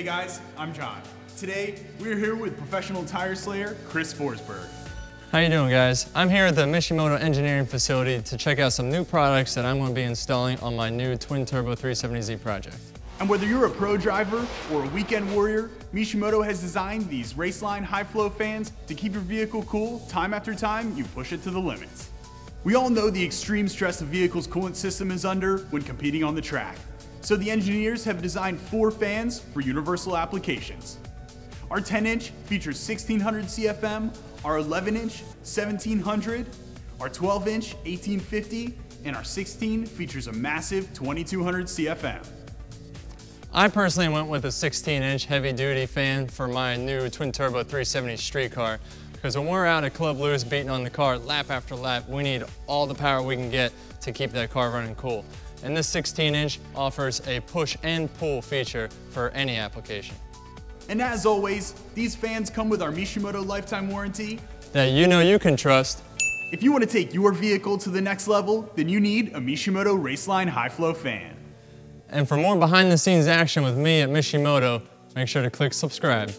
guys, I'm John. Today, we're here with professional tire slayer, Chris Forsberg. How you doing guys? I'm here at the Mishimoto Engineering Facility to check out some new products that I'm going to be installing on my new Twin Turbo 370Z project. And whether you're a pro driver or a weekend warrior, Mishimoto has designed these Raceline high flow fans to keep your vehicle cool time after time you push it to the limits. We all know the extreme stress a vehicle's coolant system is under when competing on the track. So the engineers have designed four fans for universal applications. Our 10 inch features 1600 CFM, our 11 inch 1700, our 12 inch 1850, and our 16 features a massive 2200 CFM. I personally went with a 16 inch heavy duty fan for my new twin turbo 370 street car because when we're out at Club Loose beating on the car lap after lap, we need all the power we can get to keep that car running cool. And this 16 inch offers a push and pull feature for any application. And as always, these fans come with our Mishimoto lifetime warranty that you know you can trust. If you want to take your vehicle to the next level, then you need a Mishimoto Raceline high flow fan. And for more behind the scenes action with me at Mishimoto, make sure to click subscribe.